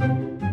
Thank you.